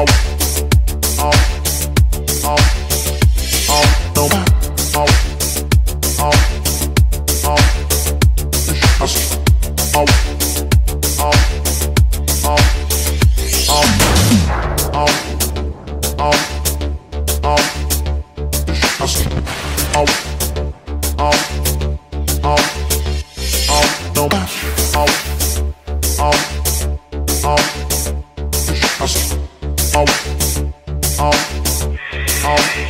Oh, oh, oh, oh.